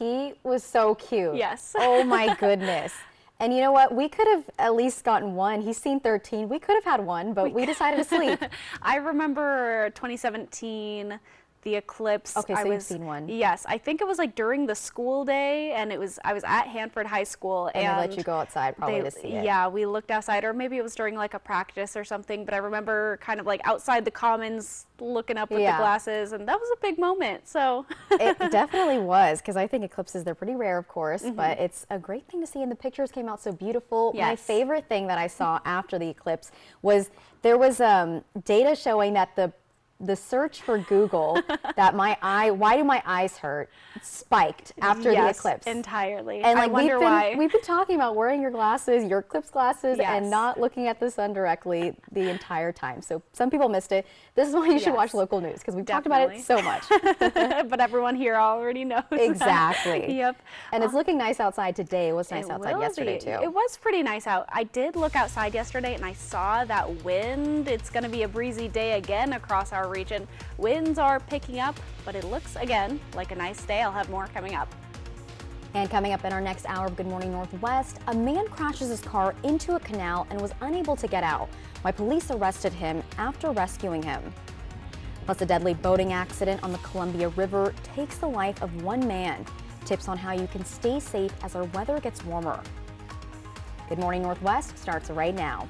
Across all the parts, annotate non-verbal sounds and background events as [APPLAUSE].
He was so cute. Yes. [LAUGHS] Oh my goodness. And you know what? We could have at least gotten one. He's seen 13. We could have had one, but we, we decided to [LAUGHS] sleep. I remember 2017 the eclipse. Okay, so I you've seen one. Yes, I think it was like during the school day, and it was I was at Hanford High School, And, and, they let you go outside probably they- to see it. Yeah, we looked outside, or maybe it was during like a practice or something. But I remember kind of like outside the commons, looking up with Yeah. the glasses, and that was a big moment. So it [LAUGHS] definitely was because I think eclipses they're pretty rare, of course, Mm-hmm. but it's a great thing to see. And the pictures came out so beautiful. My favorite thing that I saw after the eclipse was there was um, data showing that the the search for Google [LAUGHS] that my eye why do my eyes hurt spiked after the eclipse. entirely. And I like wonder we've been why. we've been talking about wearing your glasses, your eclipse glasses, Yes. and not looking at the sun directly the entire time. So some people missed it. This is why you should watch local news because we've talked about it so much. [LAUGHS] but everyone here already knows. that. Exactly. [LAUGHS] yep. And it's looking nice outside today. It was nice It outside yesterday be. too. It was pretty nice out. I did look outside yesterday and I saw that wind. It's going to be a breezy day again across our region. Winds are picking up, but it looks again like a nice day. I'll have more coming up. And coming up in our next hour of Good Morning Northwest, a man crashes his car into a canal and was unable to get out. Why police arrested him after rescuing him. Plus, a deadly boating accident on the Columbia River takes the life of one man. Tips on how you can stay safe as our weather gets warmer. Good Morning Northwest starts right now.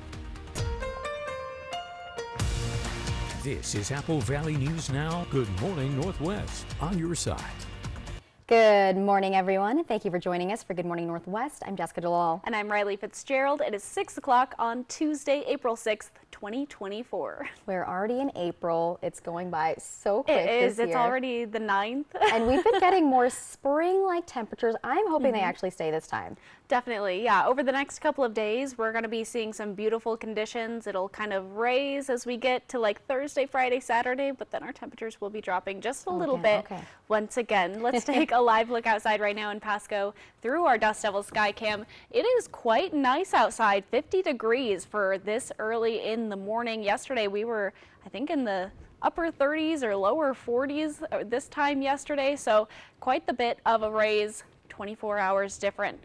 This is Apple Valley News Now. Good morning, Northwest. On your side. Good morning, everyone, thank you for joining us for Good Morning Northwest. I'm Jessica DeLal. And I'm Riley Fitzgerald. It is 6 o'clock on Tuesday, April 6th, 2024. We're already in April. It's going by so quick. It is. this It's already the 9th. and we've been [LAUGHS] getting more spring-like temperatures. I'm hoping Mm-hmm. they actually stay this time. Definitely, yeah. Over the next couple of days, we're going to be seeing some beautiful conditions. It'll kind of raise as we get to like Thursday, Friday, Saturday, but then our temperatures will be dropping just a little bit. okay. Once again, [LAUGHS] let's take a live look outside right now in Pasco through our Dust Devil Sky Cam. It is quite nice outside, 50 degrees for this early in the morning. Yesterday, we were, I think, in the upper 30s or lower 40s uh, this time yesterday, so quite the bit of a raise, 24 hours different.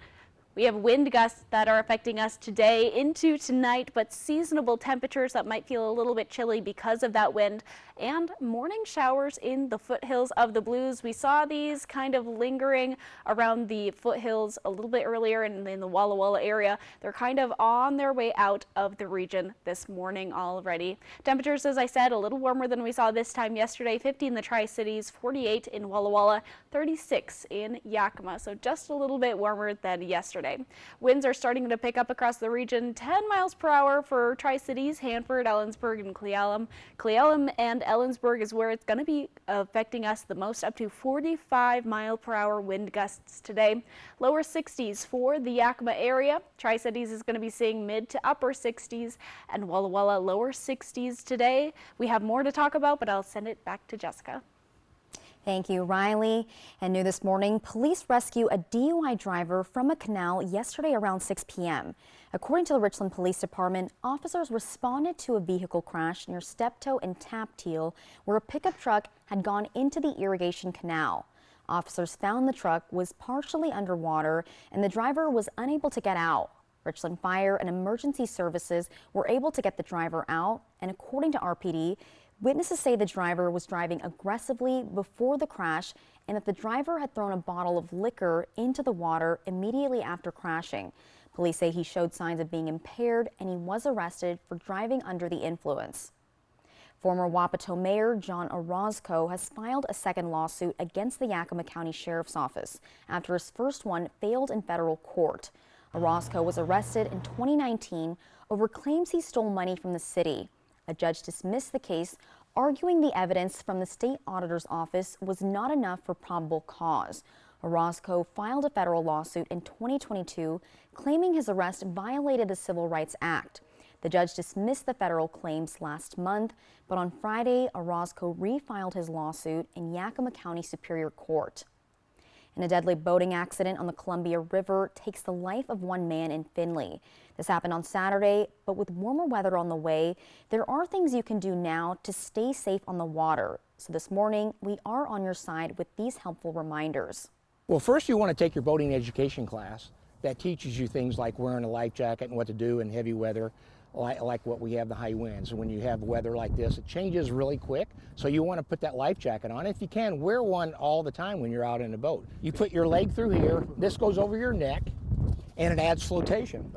We have wind gusts that are affecting us today into tonight, but seasonable temperatures that might feel a little bit chilly because of that wind and morning showers in the foothills of the Blues. We saw these kind of lingering around the foothills a little bit earlier in, in the Walla Walla area. They're kind of on their way out of the region this morning already. Temperatures, as I said, a little warmer than we saw this time yesterday. 50 in the Tri-Cities, 48 in Walla Walla, 36 in Yakima. So just a little bit warmer than yesterday. Winds are starting to pick up across the region, 10 miles per hour for Tri-Cities, Hanford, Ellensburg, and Cle Elum. Cle Elum and Ellensburg is where it's going to be affecting us the most, up to 45 mile per hour wind gusts today. Lower 60s for the Yakima area. Tri-Cities is going to be seeing mid to upper 60s, and Walla Walla lower 60s today. We have more to talk about, but I'll send it back to Jessica. Thank you, Riley. And new this morning, police rescue a DUI driver from a canal yesterday around 6 p.m. According to the Richland Police Department, officers responded to a vehicle crash near Steptoe and Tapteal, where a pickup truck had gone into the irrigation canal. Officers found the truck was partially underwater and the driver was unable to get out. Richland Fire and Emergency Services were able to get the driver out, and according to RPD, witnesses say the driver was driving aggressively before the crash and that the driver had thrown a bottle of liquor into the water immediately after crashing. Police say he showed signs of being impaired and he was arrested for driving under the influence. Former Wapato Mayor John Orozco has filed a second lawsuit against the Yakima County Sheriff's Office after his first one failed in federal court. Orozco was arrested in 2019 over claims he stole money from the city. A judge dismissed the case, arguing the evidence from the state auditor's office was not enough for probable cause. Orozco filed a federal lawsuit in 2022 claiming his arrest violated the Civil Rights Act. The judge dismissed the federal claims last month, but on Friday, Orozco refiled his lawsuit in Yakima County Superior Court. And a deadly boating accident on the Columbia River takes the life of one man in Finley. This happened on Saturday, but with warmer weather on the way, there are things you can do now to stay safe on the water. So this morning, we are on your side with these helpful reminders. Well, first you want to take your boating education class that teaches you things like wearing a life jacket and what to do in heavy weather, like, like what we have the high winds. When you have weather like this, it changes really quick. So you want to put that life jacket on. If you can, wear one all the time when you're out in a boat. You put your leg through here, this goes over your neck, and it adds flotation.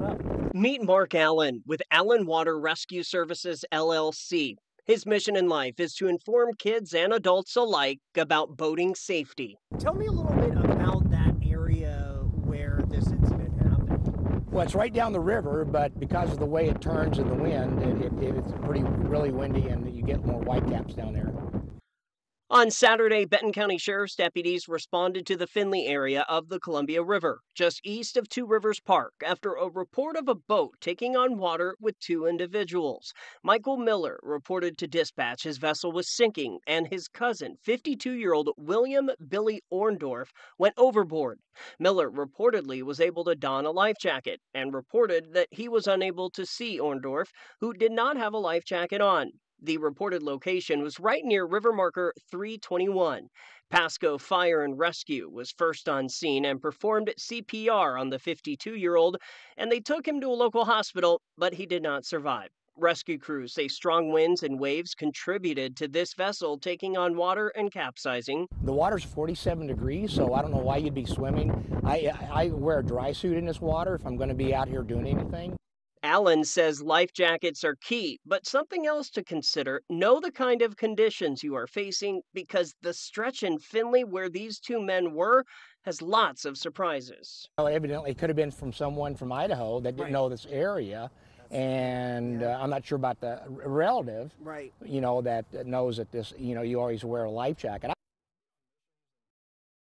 Meet Mark Allen with Allen Water Rescue Services LLC. His mission in life is to inform kids and adults alike about boating safety. Tell me a little bit about that area where this incident happened. Well, it's right down the river, but because of the way it turns in the wind, it, it, it's pretty really windy, and you get more whitecaps down there. On Saturday, Benton County Sheriff's deputies responded to the Finley area of the Columbia River, just east of Two Rivers Park, after a report of a boat taking on water with two individuals. Michael Miller reported to dispatch his vessel was sinking and his cousin, 52 year old William Billy Orndorff, went overboard. Miller reportedly was able to don a life jacket and reported that he was unable to see Orndorff, who did not have a life jacket on. The reported location was right near river marker 321. Pasco Fire and Rescue was first on scene and performed CPR on the 52 year old, and they took him to a local hospital, but he did not survive. Rescue crews say strong winds and waves contributed to this vessel taking on water and capsizing. The water's 47 degrees, so I don't know why you'd be swimming. I, I wear a dry suit in this water if I'm going to be out here doing anything. Allen says life jackets are key, but something else to consider know the kind of conditions you are facing because the stretch in Finley where these two men were has lots of surprises. Well, evidently, it could have been from someone from Idaho that didn't Right. know this area. And Yeah. uh, I'm not sure about the relative, Right. you know, that that knows that this, you know, you always wear a life jacket.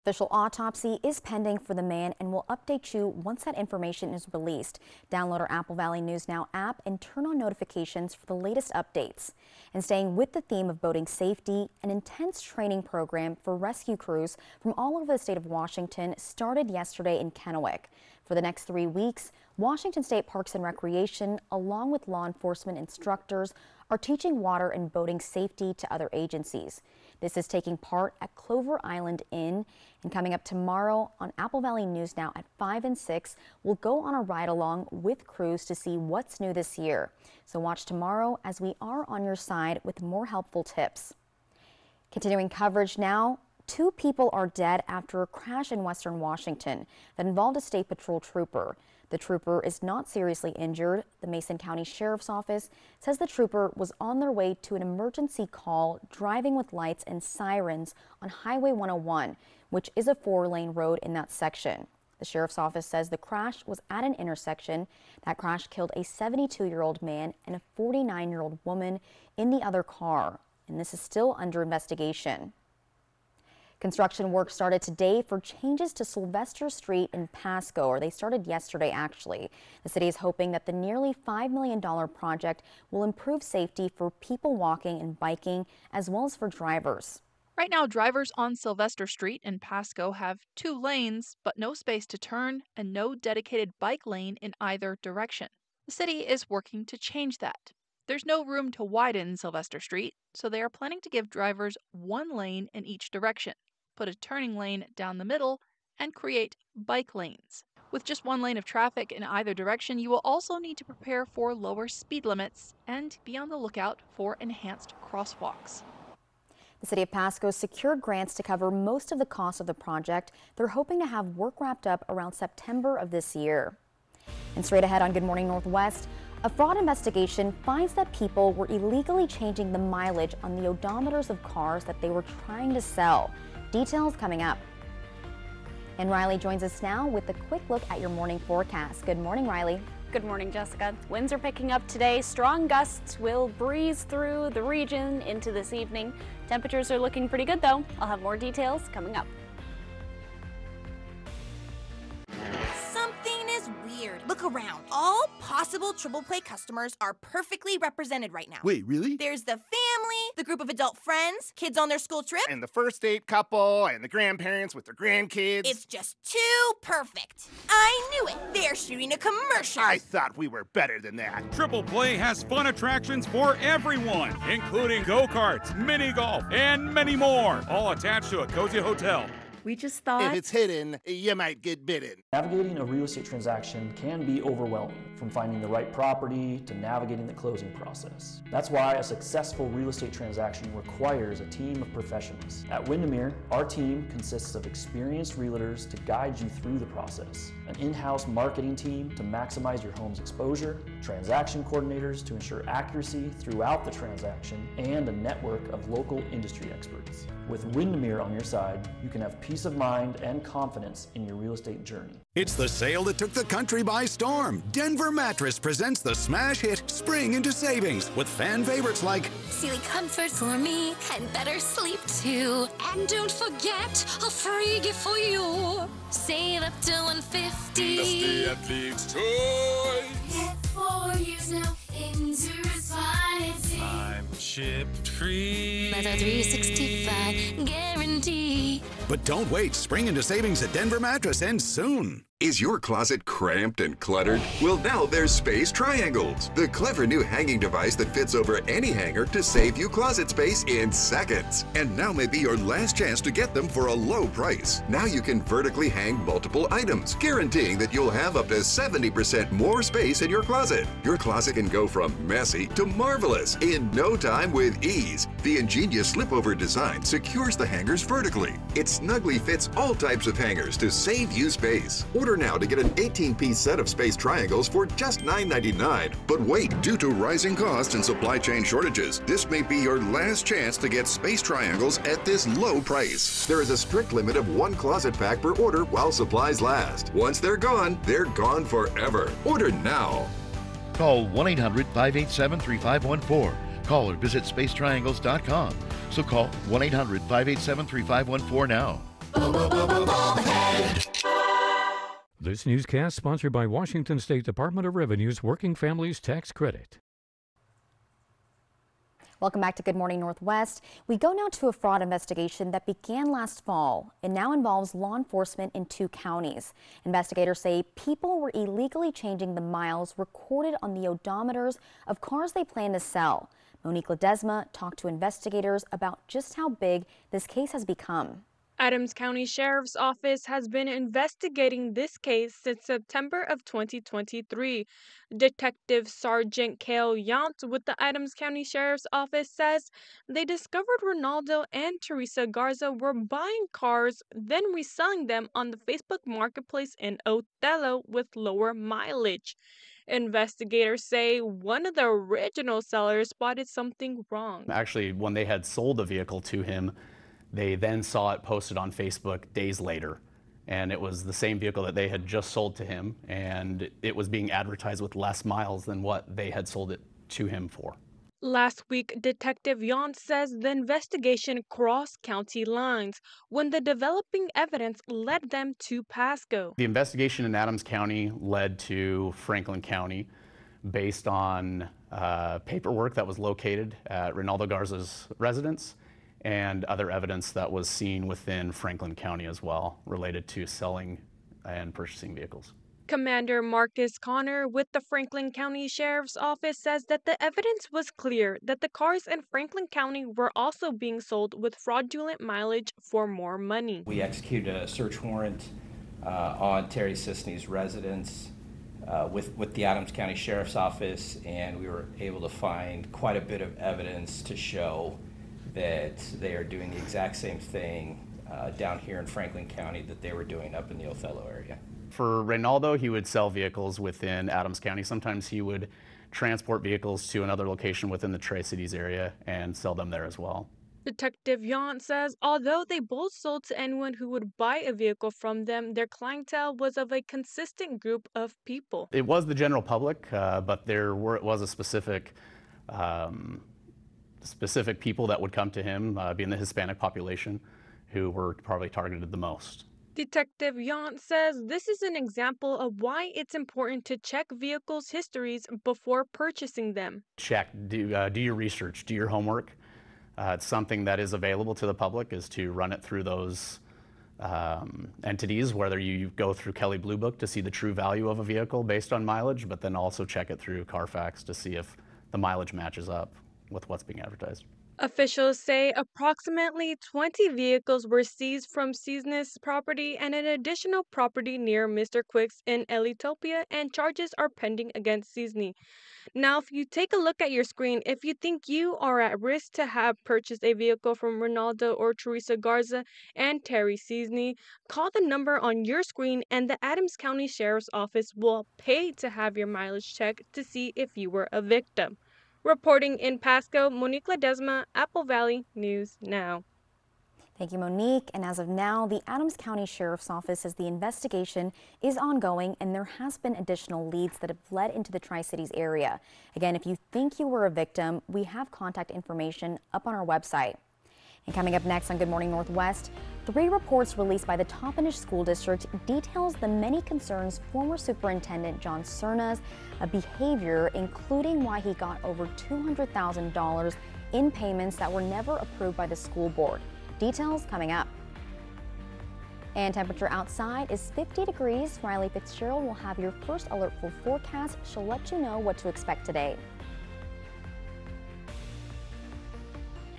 Official autopsy is pending for the man and we'll update you once that information is released. Download our Apple Valley News Now app and turn on notifications for the latest updates. And staying with the theme of boating safety, an intense training program for rescue crews from all over the state of Washington started yesterday in Kennewick. For the next three weeks, Washington State Parks and Recreation, along with law enforcement instructors, are teaching water and boating safety to other agencies. This is taking part at Clover Island Inn and coming up tomorrow on Apple Valley News Now at 5 and 6. We'll go on a ride along with crews to see what's new this year. So watch tomorrow as we are on your side with more helpful tips. Continuing coverage now. Two people are dead after a crash in western Washington that involved a state patrol trooper. The trooper is not seriously injured. The Mason County Sheriff's Office says the trooper was on their way to an emergency call driving with lights and sirens on Highway 101, which is a four lane road in that section. The sheriff's office says the crash was at an intersection. That crash killed a 72 year old man and a 49 year old woman in the other car, and this is still under investigation. Construction work started today for changes to Sylvester Street in Pasco, or they started yesterday actually. The city is hoping that the nearly $5 million project will improve safety for people walking and biking as well as for drivers. Right now, drivers on Sylvester Street in Pasco have two lanes, but no space to turn and no dedicated bike lane in either direction. The city is working to change that. There's no room to widen Sylvester Street, so they are planning to give drivers one lane in each direction, put a turning lane down the middle, and create bike lanes. With just one lane of traffic in either direction, you will also need to prepare for lower speed limits and be on the lookout for enhanced crosswalks. The city of Pasco secured grants to cover most of the cost of the project. They're hoping to have work wrapped up around September of this year. And straight ahead on Good Morning Northwest, a fraud investigation finds that people were illegally changing the mileage on the odometers of cars that they were trying to sell. Details coming up. And Riley joins us now with a quick look at your morning forecast. Good morning, Riley. Good morning, Jessica. Winds are picking up today. Strong gusts will breeze through the region into this evening. Temperatures are looking pretty good, though. I'll have more details coming up. Possible triple play customers are perfectly represented right now. Wait, really? There's the family, the group of adult friends, kids on their school trip. And the first date couple, and the grandparents with their grandkids. It's just too perfect. I knew it. They're shooting a commercial. I thought we were better than that. Triple Play has fun attractions for everyone, including go karts, mini golf, and many more, all attached to a cozy hotel. We just thought. If it's hidden, you might get bitten. Navigating a real estate transaction can be overwhelming, from finding the right property to navigating the closing process. That's why a successful real estate transaction requires a team of professionals. At Windermere, our team consists of experienced realtors to guide you through the process, an in-house marketing team to maximize your home's exposure, transaction coordinators to ensure accuracy throughout the transaction, and a network of local industry experts. With Windermere on your side, you can have peace of mind and confidence in your real estate journey. It's the sale that took the country by storm. Denver Mattress presents the smash hit Spring into Savings with fan favorites like Sealy Comfort for me and better sleep too. And don't forget a free gift for you. Save up to 150. That's the athlete's toy. Get four years now into financing. I'm shipped free. Meta 365 guarantee. But don't wait, spring into savings at Denver Mattress ends soon. Is your closet cramped and cluttered? Well, now there's Space Triangles, the clever new hanging device that fits over any hanger to save you closet space in seconds. And now may be your last chance to get them for a low price. Now you can vertically hang multiple items, guaranteeing that you'll have up to 70% more space in your closet. Your closet can go from messy to marvelous in no time with ease. The ingenious slip-over design secures the hangers vertically. It snugly fits all types of hangers to save you space. Order now to get an 18-piece set of space triangles for just $9.99. But wait, due to rising costs and supply chain shortages, this may be your last chance to get space triangles at this low price. There is a strict limit of one closet pack per order while supplies last. Once they're gone, they're gone forever. Order now. Call 1 800 587 3514. Call or visit spacetriangles.com. So call 1 800 587 3514 now. This newscast sponsored by Washington State Department of Revenue's Working Families Tax Credit. Welcome back to Good Morning Northwest. We go now to a fraud investigation that began last fall and now involves law enforcement in two counties. Investigators say people were illegally changing the miles recorded on the odometers of cars they plan to sell. Monique Ledesma talked to investigators about just how big this case has become. Adams County Sheriff's Office has been investigating this case since September of 2023. Detective Sergeant Kale Yant with the Adams County Sheriff's Office says they discovered Ronaldo and Teresa Garza were buying cars, then reselling them on the Facebook Marketplace in Othello with lower mileage. Investigators say one of the original sellers spotted something wrong. Actually, when they had sold the vehicle to him, they then saw it posted on Facebook days later. And it was the same vehicle that they had just sold to him, and it was being advertised with less miles than what they had sold it to him for. Last week, Detective Yant says the investigation crossed county lines when the developing evidence led them to Pasco. The investigation in Adams County led to Franklin County based on uh, paperwork that was located at Ronaldo Garza's residence and other evidence that was seen within Franklin County as well related to selling and purchasing vehicles. Commander Marcus Connor with the Franklin County Sheriff's Office says that the evidence was clear that the cars in Franklin County were also being sold with fraudulent mileage for more money. We executed a search warrant uh, on Terry Sisney's residence uh, with, with the Adams County Sheriff's Office, and we were able to find quite a bit of evidence to show that they are doing the exact same thing uh, down here in Franklin County that they were doing up in the Othello area. For Reynaldo, he would sell vehicles within Adams County. Sometimes he would transport vehicles to another location within the Tri Cities area and sell them there as well. Detective Yant says although they both sold to anyone who would buy a vehicle from them, their clientele was of a consistent group of people. It was the general public, uh, but there were, was a specific um, specific people that would come to him, uh, being the Hispanic population, who were probably targeted the most. Detective Yant says this is an example of why it's important to check vehicles' histories before purchasing them. Check, do, uh, do your research, do your homework. Uh, it's something that is available to the public is to run it through those um, entities, whether you go through Kelley Blue Book to see the true value of a vehicle based on mileage, but then also check it through Carfax to see if the mileage matches up with what's being advertised. Officials say approximately 20 vehicles were seized from Season's property and an additional property near Mr. Quick's in Eltopia, and charges are pending against Seasony. Now, if you take a look at your screen, if you think you are at risk to have purchased a vehicle from Ronaldo or Teresa Garza and Terry Seasony, call the number on your screen and the Adams County Sheriff's Office will pay to have your mileage checked to see if you were a victim. Reporting in Pasco, Monique Ledesma, Apple Valley News Now. Thank you, Monique. And as of now, the Adams County Sheriff's Office says the investigation is ongoing and there has been additional leads that have led into the Tri-Cities area. Again, if you think you were a victim, we have contact information up on our website. And coming up next on Good Morning Northwest, three reports released by the Toppenish School District details the many concerns former Superintendent John Cerna's behavior, including why he got over $200,000 in payments that were never approved by the school board. Details coming up. And temperature outside is 50 degrees. Riley Fitzgerald will have your first alert for forecast. She'll let you know what to expect today.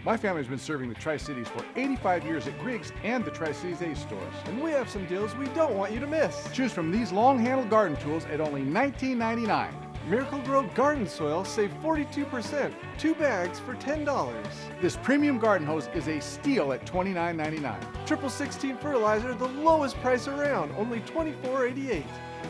My family's been serving the Tri Cities for 85 years at Griggs and the Tri Cities Ace stores. And we have some deals we don't want you to miss. Choose from these long handled garden tools at only $19.99. Miracle-Gro garden soil save 42%, two bags for $10. This premium garden hose is a steal at $29.99. Triple 16 fertilizer, the lowest price around, only $24.88.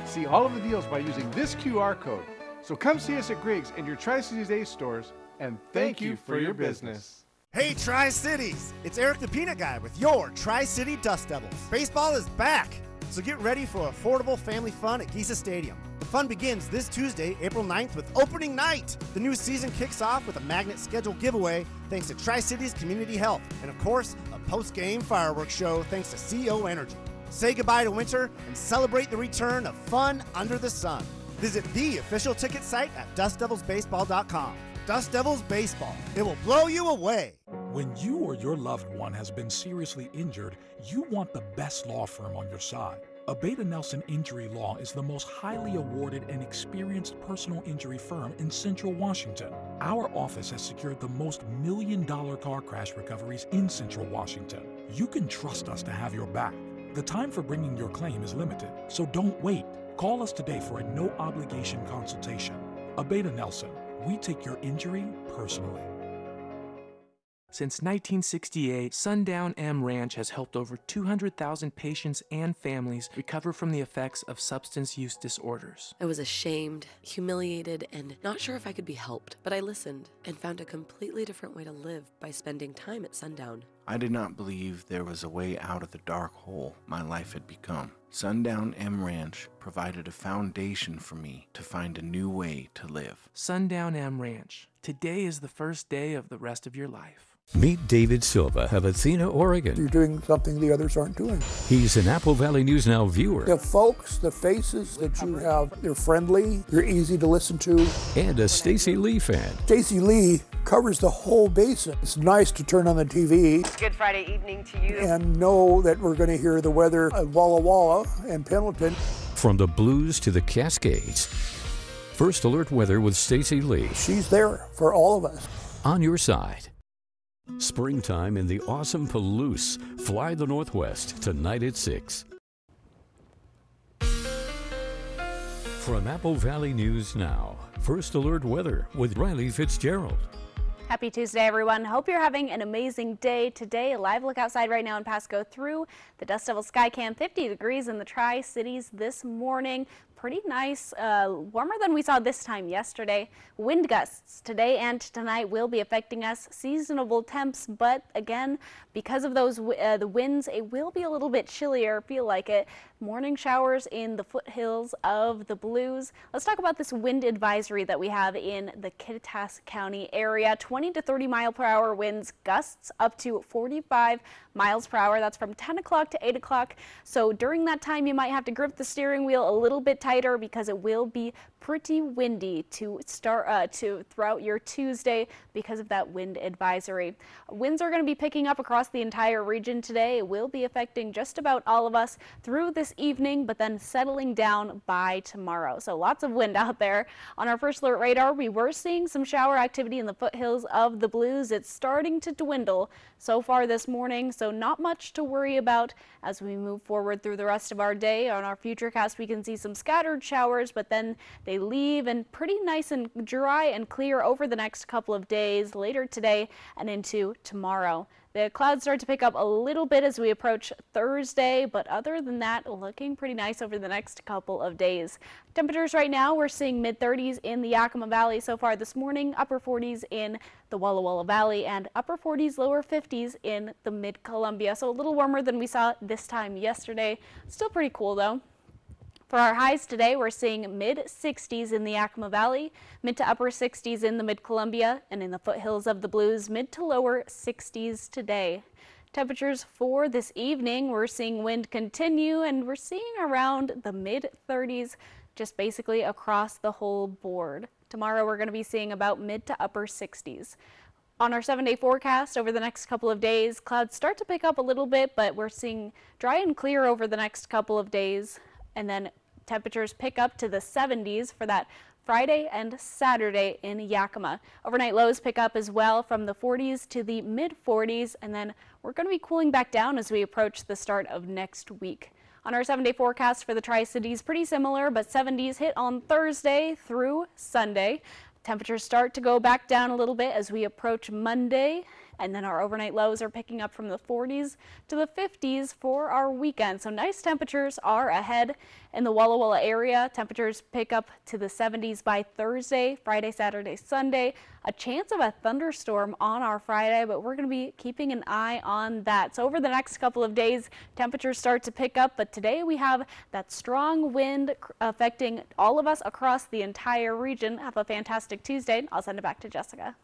See all of the deals by using this QR code. So come see us at Griggs and your Tri Cities Ace stores, and thank, thank you for your business. Hey, Tri Cities! It's Eric the Peanut Guy with your Tri City Dust Devils. Baseball is back, so get ready for affordable family fun at Gesa Stadium. The fun begins this Tuesday, April 9th, with opening night. The new season kicks off with a magnet schedule giveaway thanks to Tri Cities Community Health, and of course, a post game fireworks show thanks to CO Energy. Say goodbye to winter and celebrate the return of fun under the sun. Visit the official ticket site at dustdevilsbaseball.com. Dust Devils Baseball. It will blow you away. When you or your loved one has been seriously injured, you want the best law firm on your side. Abeyta Nelson Injury Law is the most highly awarded and experienced personal injury firm in Central Washington. Our office has secured the most million dollar car crash recoveries in Central Washington. You can trust us to have your back. The time for bringing your claim is limited, so don't wait. Call us today for a no obligation consultation. Abeyta Nelson, we take your injury personally. Since 1968, Sundown M Ranch has helped over 200,000 patients and families recover from the effects of substance use disorders. I was ashamed, humiliated, and not sure if I could be helped, but I listened and found a completely different way to live by spending time at Sundown. I did not believe there was a way out of the dark hole my life had become. Sundown M Ranch provided a foundation for me to find a new way to live. Sundown M Ranch. Today is the first day of the rest of your life. Meet David Silva of Athena, Oregon. You're doing something the others aren't doing. He's an Apple Valley News Now viewer. The folks, the faces that you have, they're friendly, they're easy to listen to. And a Stacy Lee fan. Stacy Lee covers the whole basin. It's nice to turn on the TV. Good Friday evening to you. And know that we're going to hear the weather at Walla Walla and Pendleton. From the blues to the Cascades. First Alert Weather with Stacy Lee. She's there for all of us. On your side. Springtime in the awesome Palouse. Fly the Northwest tonight at 6. From Apple Valley News Now, First Alert Weather with Riley Fitzgerald. Happy Tuesday, everyone. Hope you're having an amazing day today. A live look outside right now in Pasco through the Dust Devil Skycam. 50 degrees in the Tri-Cities this morning pretty nice, uh, warmer than we saw this time yesterday. Wind gusts today and tonight will be affecting us. Seasonable temps, but again, because of those uh, the winds, it will be a little bit chillier. Feel like it. Morning showers in the foothills of the Blues. Let's talk about this wind advisory that we have in the Kittitas County area. 20 to 30 mile per hour winds, gusts up to 45 miles per hour. That's from 10 o'clock to 8 o'clock. So during that time, you might have to grip the steering wheel a little bit tighter because it will be pretty windy to start uh, to throughout your Tuesday because of that wind advisory. Winds are going to be picking up across the entire region today. It will be affecting just about all of us through this evening, but then settling down by tomorrow. So lots of wind out there. On our first alert radar, we were seeing some shower activity in the foothills of the Blues. It's starting to dwindle so far this morning, so not much to worry about as we move forward through the rest of our day. On our futurecast, we can see some scattered showers, but then they leave and pretty nice and dry and clear over the next couple of days later today and into tomorrow. The clouds start to pick up a little bit as we approach Thursday, but other than that, looking pretty nice over the next couple of days. Temperatures right now, we're seeing mid 30s in the Yakima Valley so far this morning, upper 40s in the Walla Walla Valley, and upper 40s, lower 50s in the mid Columbia. So a little warmer than we saw this time yesterday. Still pretty cool though. For our highs today, we're seeing mid 60s in the Yakima Valley, mid to upper 60s in the mid Columbia, and in the foothills of the Blues, mid to lower 60s today. Temperatures for this evening, we're seeing wind continue and we're seeing around the mid 30s just basically across the whole board. Tomorrow we're going to be seeing about mid to upper 60s. On our seven day forecast over the next couple of days, clouds start to pick up a little bit, but we're seeing dry and clear over the next couple of days and then temperatures pick up to the 70s for that Friday and Saturday in Yakima. Overnight lows pick up as well from the 40s to the mid 40s, and then we're going to be cooling back down as we approach the start of next week. On our seven day forecast for the Tri Cities, pretty similar, but 70s hit on Thursday through Sunday. Temperatures start to go back down a little bit as we approach Monday and then our overnight lows are picking up from the 40s to the 50s for our weekend. So nice temperatures are ahead in the Walla Walla area. Temperatures pick up to the 70s by Thursday, Friday, Saturday, Sunday. A chance of a thunderstorm on our Friday, but we're going to be keeping an eye on that. So over the next couple of days, temperatures start to pick up, but today we have that strong wind affecting all of us across the entire region. Have a fantastic Tuesday. I'll send it back to Jessica.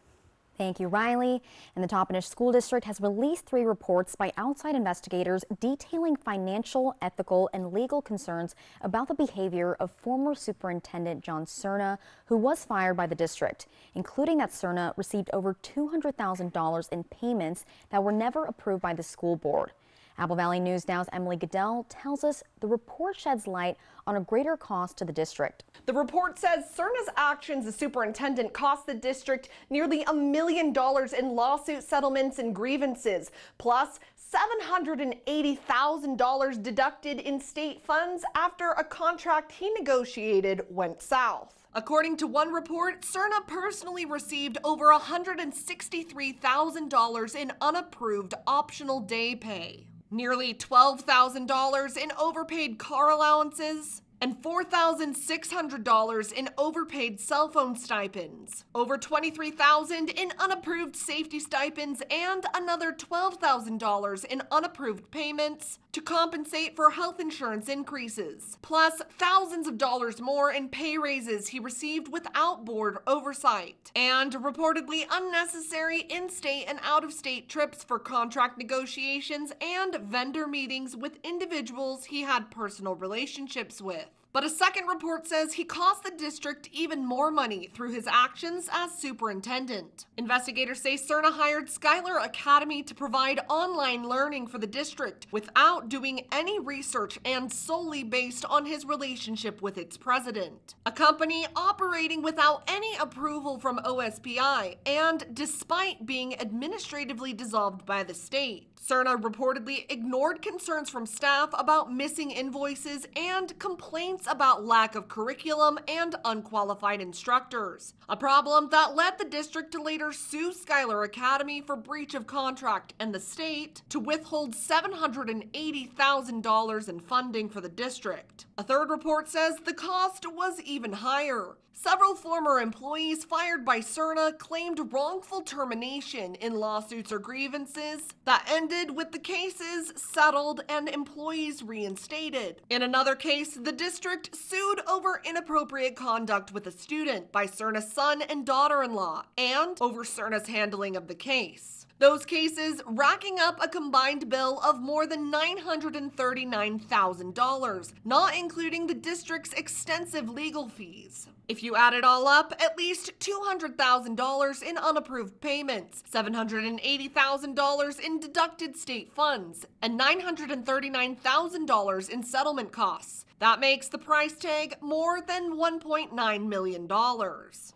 Thank you, Riley. And the Toppenish School District has released three reports by outside investigators detailing financial, ethical, and legal concerns about the behavior of former Superintendent John Cerna, who was fired by the district, including that Cerna received over $200,000 in payments that were never approved by the school board. Apple Valley News Now's Emily Goodell tells us the report sheds light on a greater cost to the district. The report says Cerna's actions as superintendent cost the district nearly a million dollars in lawsuit settlements and grievances, plus $780,000 deducted in state funds after a contract he negotiated went south. According to one report, Cerna personally received over $163,000 in unapproved optional day pay nearly $12,000 in overpaid car allowances, and $4,600 in overpaid cell phone stipends, over $23,000 in unapproved safety stipends, and another $12,000 in unapproved payments to compensate for health insurance increases, plus thousands of dollars more in pay raises he received without board oversight, and reportedly unnecessary in state and out of state trips for contract negotiations and vendor meetings with individuals he had personal relationships with. But a second report says he cost the district even more money through his actions as superintendent. Investigators say Cerna hired Schuyler Academy to provide online learning for the district without doing any research and solely based on his relationship with its president. A company operating without any approval from OSPI and despite being administratively dissolved by the state. Cerna reportedly ignored concerns from staff about missing invoices and complaints about lack of curriculum and unqualified instructors. A problem that led the district to later sue Schuyler Academy for breach of contract and the state to withhold $780,000 in funding for the district. A third report says the cost was even higher. Several former employees fired by Cerna claimed wrongful termination in lawsuits or grievances that ended with the cases settled and employees reinstated. In another case, the district sued over inappropriate conduct with a student by Cerna's son and daughter in law and over Cerna's handling of the case. Those cases racking up a combined bill of more than $939,000, not including the district's extensive legal fees. If you add it all up, at least $200,000 in unapproved payments, $780,000 in deducted state funds, and $939,000 in settlement costs. That makes the price tag more than $1.9 million.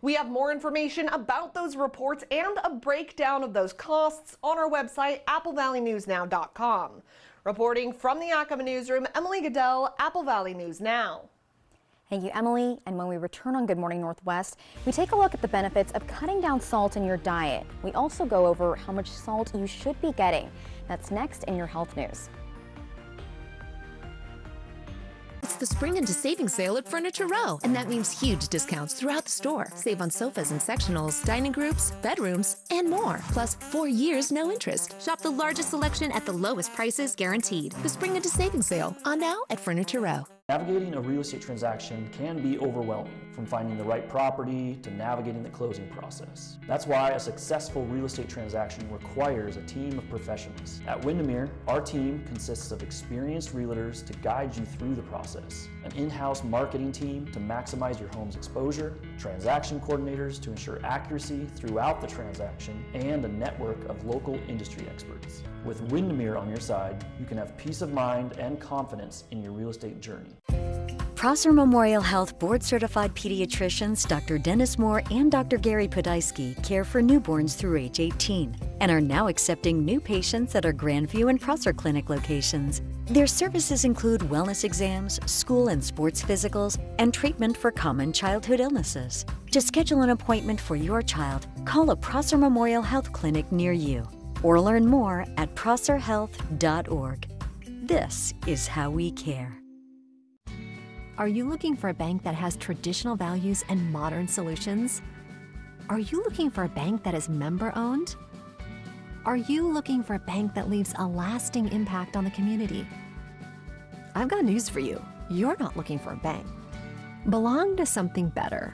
We have more information about those reports and a breakdown of those costs on our website, applevalleynewsnow.com. Reporting from the Yakima Newsroom, Emily Goodell, Apple Valley News Now. Thank you, Emily. And when we return on Good Morning Northwest, we take a look at the benefits of cutting down salt in your diet. We also go over how much salt you should be getting. That's next in your health news. It's the spring into savings sale at Furniture Row, and that means huge discounts throughout the store. Save on sofas and sectionals, dining groups, bedrooms, and more. Plus, four years no interest. Shop the largest selection at the lowest prices guaranteed. The spring into savings sale on now at Furniture Row. Navigating a real estate transaction can be overwhelming, from finding the right property to navigating the closing process. That's why a successful real estate transaction requires a team of professionals. At Windermere, our team consists of experienced realtors to guide you through the process, an in-house marketing team to maximize your home's exposure, transaction coordinators to ensure accuracy throughout the transaction, and a network of local industry experts. With Windermere on your side, you can have peace of mind and confidence in your real estate journey. Prosser Memorial Health board certified pediatricians Dr. Dennis Moore and Dr. Gary Podolsky care for newborns through age 18 and are now accepting new patients at our Grandview and Prosser Clinic locations. Their services include wellness exams, school and sports physicals, and treatment for common childhood illnesses. To schedule an appointment for your child, call a Prosser Memorial Health Clinic near you or learn more at prosserhealth.org. This is how we care. Are you looking for a bank that has traditional values and modern solutions? Are you looking for a bank that is member owned? Are you looking for a bank that leaves a lasting impact on the community? I've got news for you. You're not looking for a bank. Belong to something better.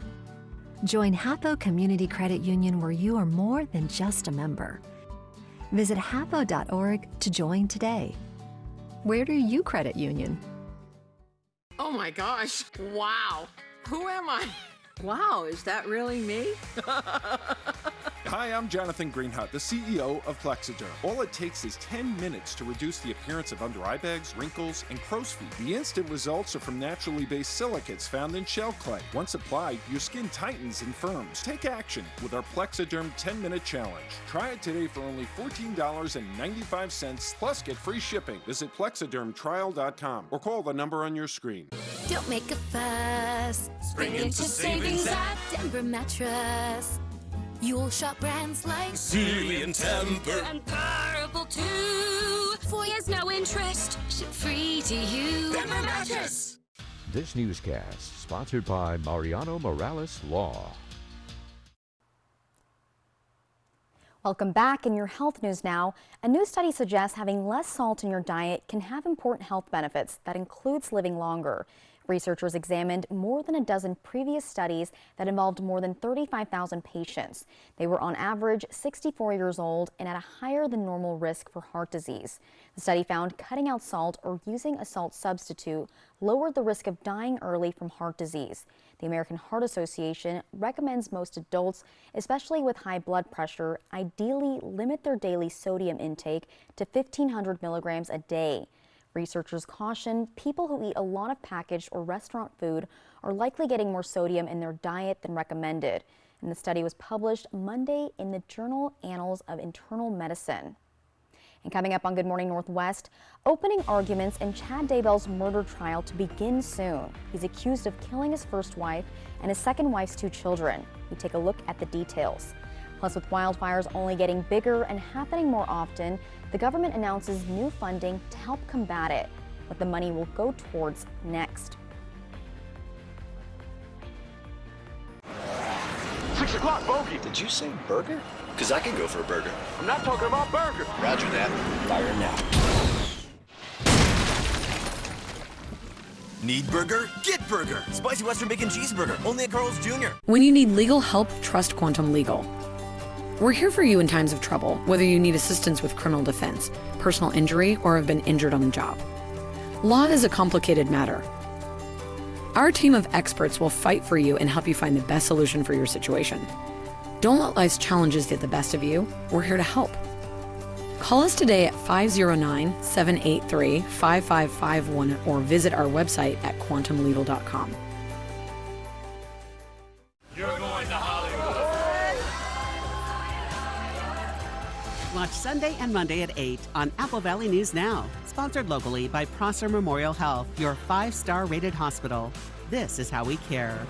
Join Hapo Community Credit Union where you are more than just a member. Visit hapo.org to join today. Where do you credit union? Oh my gosh. Wow. Who am I? Wow, is that really me? [LAUGHS] Hi, I'm Jonathan Greenhut, the CEO of Plexiderm. All it takes is 10 minutes to reduce the appearance of under eye bags, wrinkles, and crow's feet. The instant results are from naturally based silicates found in shell clay. Once applied, your skin tightens and firms. Take action with our Plexiderm 10 minute challenge. Try it today for only $14.95 plus get free shipping. Visit plexidermtrial.com or call the number on your screen. Don't make a fuss. Spring into savings at Denver Mattress. You'll shop brands like Sealy and Tempur and Purple too. Four years no interest, ship free to you. Denver Mattress. This newscast sponsored by Mariano Morales Law. Welcome back in your health news now. A new study suggests having less salt in your diet can have important health benefits that includes living longer. Researchers examined more than a dozen previous studies that involved more than 35,000 patients. They were on average 64 years old and at a higher than normal risk for heart disease. The study found cutting out salt or using a salt substitute lowered the risk of dying early from heart disease. The American Heart Association recommends most adults, especially with high blood pressure, ideally limit their daily sodium intake to 1,500 milligrams a day. Researchers caution people who eat a lot of packaged or restaurant food are likely getting more sodium in their diet than recommended. And the study was published Monday in the Journal Annals of Internal Medicine. And coming up on Good Morning Northwest, opening arguments in Chad Daybell's murder trial to begin soon. He's accused of killing his first wife and his second wife's two children. We take a look at the details. Plus, with wildfires only getting bigger and happening more often, the government announces new funding to help combat it. What the money will go towards next. Six o'clock, bogey. Did you say burger? Because I can go for a burger. I'm not talking about burger. Roger that. Fire now. Need burger? Get burger! Spicy Western Bacon Cheeseburger, only at Carl's Jr. When you need legal help, trust Quantum Legal. We're here for you in times of trouble, whether you need assistance with criminal defense, personal injury, or have been injured on the job. Law is a complicated matter. Our team of experts will fight for you and help you find the best solution for your situation. Don't let life's challenges get the best of you. We're here to help. Call us today at 509 783 5551 or visit our website at quantumlegal.com. Watch Sunday and Monday at 8 on Apple Valley News Now. Sponsored locally by Prosser Memorial Health, your five star rated hospital. This is how we care.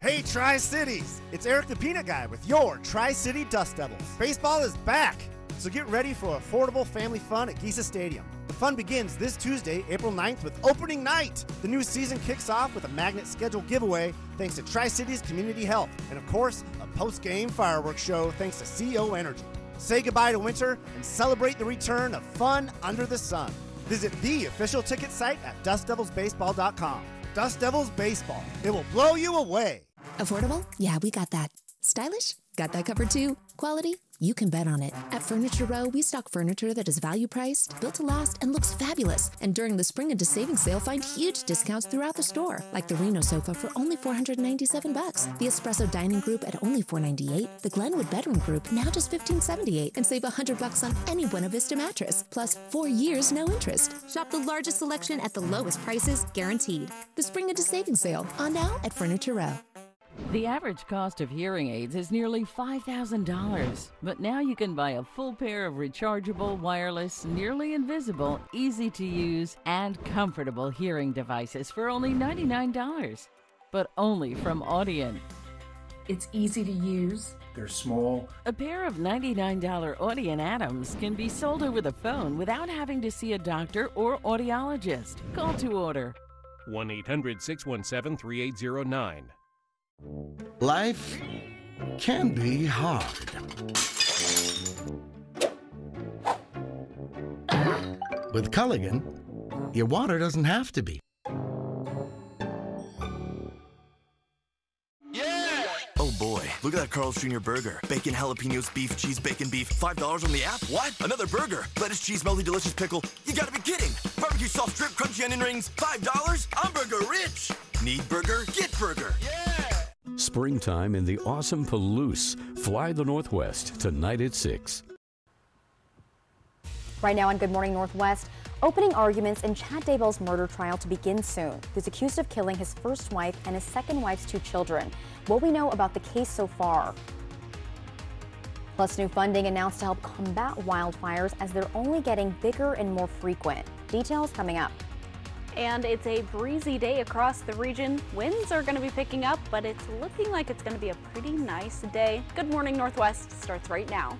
Hey, Tri Cities! It's Eric the Peanut Guy with your Tri City Dust Devils. Baseball is back, so get ready for affordable family fun at Gesa Stadium. The fun begins this Tuesday, April 9th, with opening night. The new season kicks off with a magnet schedule giveaway thanks to Tri Cities Community Health, and of course, a post game fireworks show thanks to CO Energy. Say goodbye to winter and celebrate the return of fun under the sun. Visit the official ticket site at dustdevilsbaseball.com. Dust Devils Baseball. It will blow you away. Affordable? Yeah, we got that. Stylish? Got that covered too. Quality? You can bet on it. At Furniture Row, we stock furniture that is value priced, built to last, and looks fabulous. And during the spring into savings sale, find huge discounts throughout the store, like the Reno sofa for only 497 bucks, the Espresso Dining Group at only 498, the Glenwood Bedroom Group now just 1578, and save 100 bucks on any Buena Vista mattress, plus four years no interest. Shop the largest selection at the lowest prices, guaranteed. The spring into savings sale on now at Furniture Row. The average cost of hearing aids is nearly $5,000, but now you can buy a full pair of rechargeable, wireless, nearly invisible, easy to use, and comfortable hearing devices for only $99, but only from Audien. It's easy to use. They're small. A pair of $99 Audien Atoms can be sold over the phone without having to see a doctor or audiologist. Call to order. 1 800 617 3809. Life can be hard. With Culligan, your water doesn't have to be. Oh boy, look at that Carl's Jr. burger. Bacon, jalapenos, beef, cheese, bacon, beef. $5 on the app? What? Another burger. Lettuce, cheese, melty, delicious pickle. You gotta be kidding. Barbecue sauce, strip, crunchy onion rings. $5? I'm burger rich. Need burger? Get burger. Springtime in the awesome Palouse. Fly the Northwest tonight at 6. Right now on Good Morning Northwest, opening arguments in Chad Daybell's murder trial to begin soon. He's accused of killing his first wife and his second wife's two children. What we know about the case so far. Plus, new funding announced to help combat wildfires as they're only getting bigger and more frequent. Details coming up. And it's a breezy day across the region. Winds are going to be picking up, but it's looking like it's going to be a pretty nice day. Good morning, Northwest starts right now.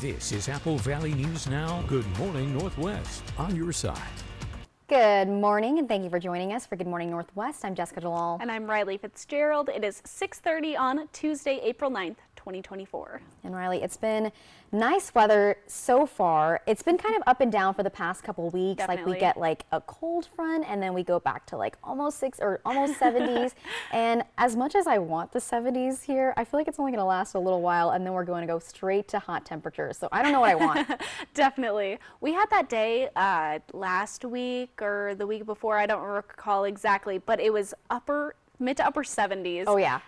This is Apple Valley News Now. Good morning, Northwest. On your side. Good morning, and thank you for joining us for Good Morning Northwest. I'm Jessica Jalal. And I'm Riley Fitzgerald. It is 6:30 on Tuesday, April 9th, 2024. And Riley, it's been nice weather so far. It's been kind of up and down for the past couple weeks. Like we get like a cold front and then we go back to like almost six or almost [LAUGHS] 70s. And as much as I want the 70s here, I feel like it's only going to last a little while and then we're going to go straight to hot temperatures. So I don't know what I want. [LAUGHS] Definitely. We had that day uh, last week or the week before, I don't recall exactly, but it was upper, mid to upper 70s. Oh, yeah.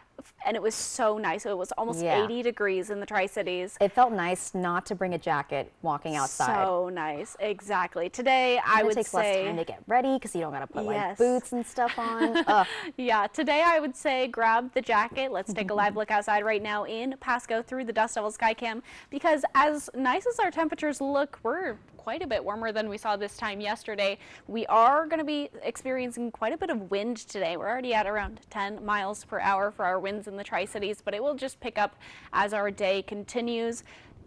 And it was so nice. It was almost Yeah. 80 degrees in the Tri Cities. It felt nice not to bring a jacket walking outside. So nice. Exactly. Today, I would it takes say. less time to get ready because you don't got to put like boots and stuff on. [LAUGHS] Yeah, today I would say grab the jacket. Let's take a live look outside right now in Pasco through the Dust Devil Skycam because as nice as our temperatures look, we're quite a bit warmer than we saw this time yesterday. We are going to be experiencing quite a bit of wind today. We're already at around 10 miles per hour for our winds in the Tri-Cities, but it will just pick up as our day continues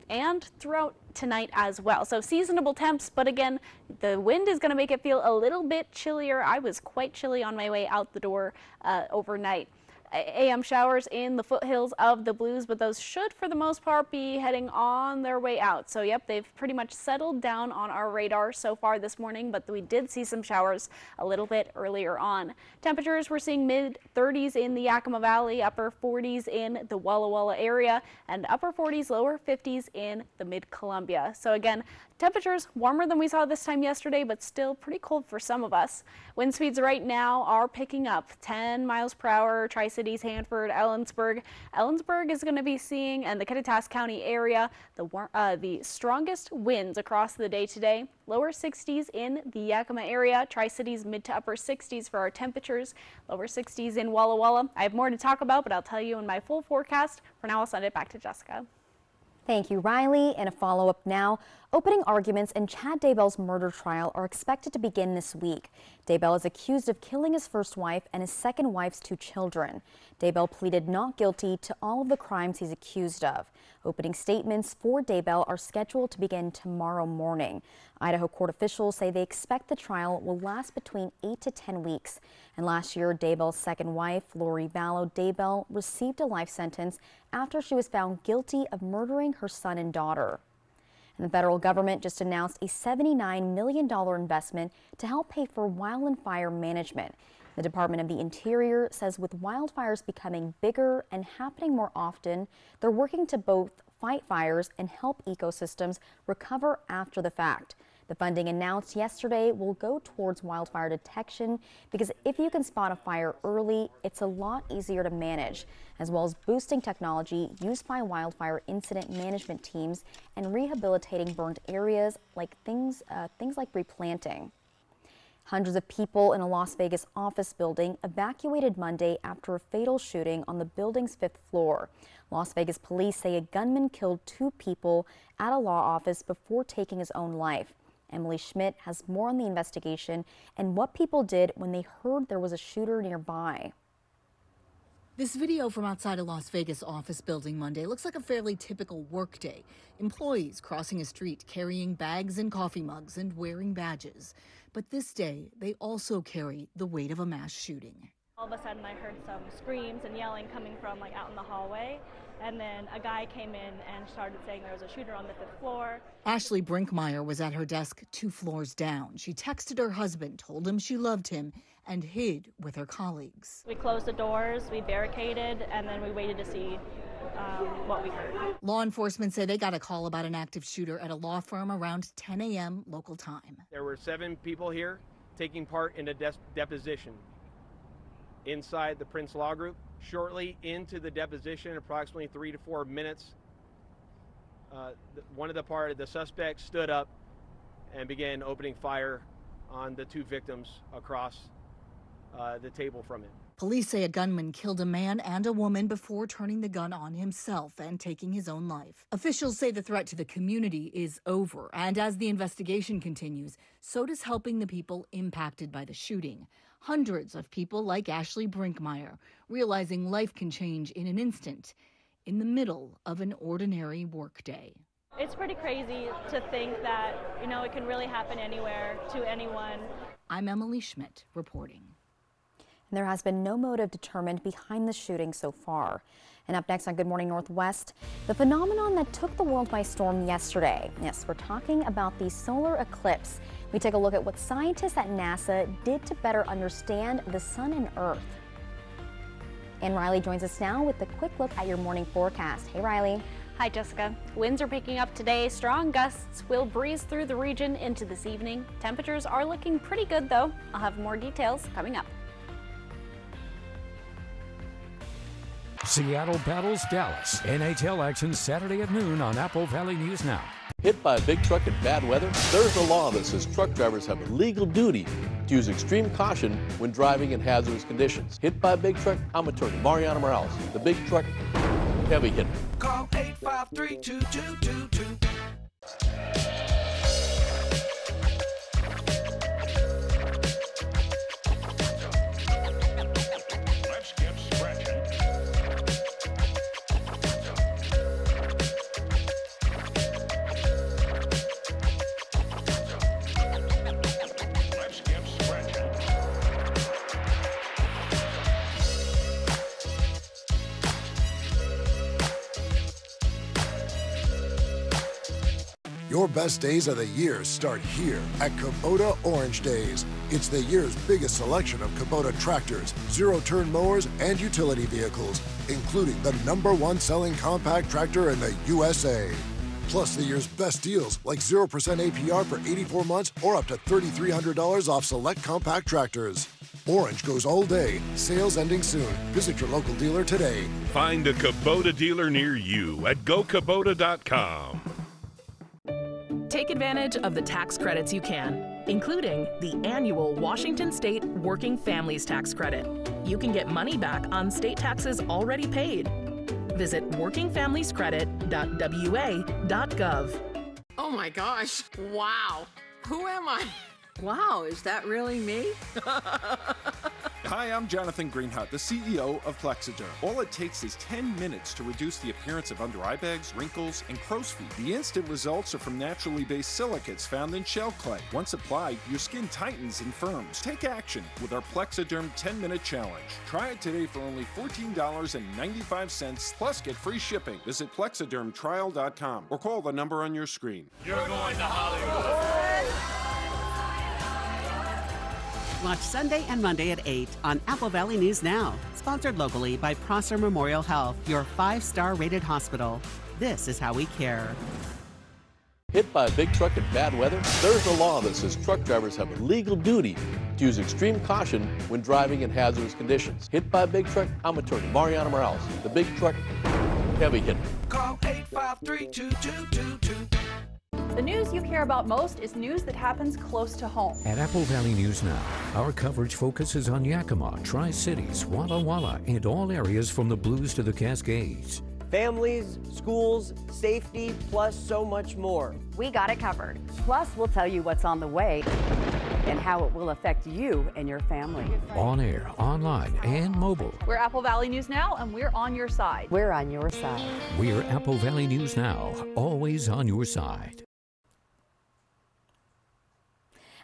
and throughout tonight as well. So seasonable temps, but again, the wind is going to make it feel a little bit chillier. I was quite chilly on my way out the door uh, overnight. AM showers in the foothills of the Blues, but those should, for the most part, be heading on their way out. So, yep, they've pretty much settled down on our radar so far this morning, but we did see some showers a little bit earlier on. Temperatures we're seeing mid 30s in the Yakima Valley, upper 40s in the Walla Walla area, and upper 40s, lower 50s in the mid Columbia. So, again, temperatures warmer than we saw this time yesterday, but still pretty cold for some of us. Wind speeds right now are picking up 10 miles per hour, Tri Cities, Hanford, Ellensburg. Ellensburg is going to be seeing, and the Kittitas County area, the, uh, the strongest winds across the day today. Lower 60s in the Yakima area, Tri Cities mid to upper 60s for our temperatures, lower 60s in Walla Walla. I have more to talk about, but I'll tell you in my full forecast. For now, I'll send it back to Jessica. Thank you, Riley. And a follow up now. Opening arguments in Chad Daybell's murder trial are expected to begin this week. Daybell is accused of killing his first wife and his second wife's two children. Daybell pleaded not guilty to all of the crimes he's accused of. Opening statements for Daybell are scheduled to begin tomorrow morning. Idaho court officials say they expect the trial will last between 8 to 10 weeks. And last year, Daybell's second wife, Lori Vallow Daybell, received a life sentence after she was found guilty of murdering her son and daughter. And the federal government just announced a $79 million investment to help pay for wildfire management. The Department of the Interior says with wildfires becoming bigger and happening more often, they're working to both fight fires and help ecosystems recover after the fact. The funding announced yesterday will go towards wildfire detection because if you can spot a fire early, it's a lot easier to manage, as well as boosting technology used by wildfire incident management teams and rehabilitating burned areas like things, uh, things like replanting. Hundreds of people in a Las Vegas office building evacuated Monday after a fatal shooting on the building's fifth floor. Las Vegas police say a gunman killed two people at a law office before taking his own life. Emily Schmidt has more on the investigation and what people did when they heard there was a shooter nearby. This video from outside a Las Vegas office building Monday looks like a fairly typical workday. Employees crossing a street carrying bags and coffee mugs and wearing badges. But this day, they also carry the weight of a mass shooting. All of a sudden, I heard some screams and yelling coming from like out in the hallway. And then a guy came in and started saying there was a shooter on the fifth floor. Ashley Brinkmeyer was at her desk two floors down. She texted her husband, told him she loved him, and hid with her colleagues. We closed the doors, we barricaded, and then we waited to see um, what we heard. Law enforcement say they got a call about an active shooter at a law firm around 10 a.m. local time. There were seven people here taking part in a deposition inside the Prince Law Group. Shortly into the deposition, approximately three to four minutes, uh, one of the part the suspects stood up and began opening fire on the two victims across uh, the table from him. Police say a gunman killed a man and a woman before turning the gun on himself and taking his own life. Officials say the threat to the community is over, and as the investigation continues, so does helping the people impacted by the shooting. Hundreds of people like Ashley Brinkmeyer, realizing life can change in an instant in the middle of an ordinary workday. It's pretty crazy to think that, you know, it can really happen anywhere to anyone. I'm Emily Schmidt reporting. And there has been no motive determined behind the shooting so far. And up next on Good Morning Northwest, the phenomenon that took the world by storm yesterday. Yes, we're talking about the solar eclipse. We take a look at what scientists at NASA did to better understand the sun and earth. And Riley joins us now with a quick look at your morning forecast. Hey, Riley. Hi, Jessica. Winds are picking up today. Strong gusts will breeze through the region into this evening. Temperatures are looking pretty good, though. I'll have more details coming up. Seattle battles Dallas. NHL action Saturday at noon on Apple Valley News Now. Hit by a big truck in bad weather? There's a law that says truck drivers have a legal duty to use extreme caution when driving in hazardous conditions. Hit by a big truck? I'm attorney Mariana Morales, the big truck heavy hitter. Call 853 Your best days of the year start here at Kubota Orange Days. It's the year's biggest selection of Kubota tractors, zero turn mowers, and utility vehicles, including the number one selling compact tractor in the USA. Plus, the year's best deals like 0% APR for 84 months or up to $3,300 off select compact tractors. Orange goes all day. Sales ending soon. Visit your local dealer today. Find a Kubota dealer near you at gokubota.com. Take advantage of the tax credits you can, including the annual Washington State Working Families Tax Credit. You can get money back on state taxes already paid. Visit workingfamiliescredit.wa.gov. Oh my gosh, wow. Who am I? Wow, is that really me? [LAUGHS] Hi, I'm Jonathan Greenhut, the CEO of Plexaderm. All it takes is 10 minutes to reduce the appearance of under eye bags, wrinkles, and crow's feet. The instant results are from naturally based silicates found in shell clay. Once applied, your skin tightens and firms. Take action with our Plexaderm 10 minute challenge. Try it today for only $14.95 plus get free shipping. Visit plexadermtrial.com or call the number on your screen. You're going to Hollywood. Watch Sunday and Monday at 8 on Apple Valley News Now. Sponsored locally by Prosser Memorial Health, your five star rated hospital. This is how we care. Hit by a big truck in bad weather? There's a law that says truck drivers have a legal duty to use extreme caution when driving in hazardous conditions. Hit by a big truck? I'm attorney Mariana Morales, the big truck heavy hitter. Call 853 The news you care about most is news that happens close to home. At Apple Valley News Now, our coverage focuses on Yakima, Tri Cities, Walla Walla, and all areas from the Blues to the Cascades. Families, schools, safety, plus so much more. We got it covered. Plus, we'll tell you what's on the way and how it will affect you and your family. On air, online, and mobile. We're Apple Valley News Now, and we're on your side. We're on your side. We're Apple Valley News Now, always on your side.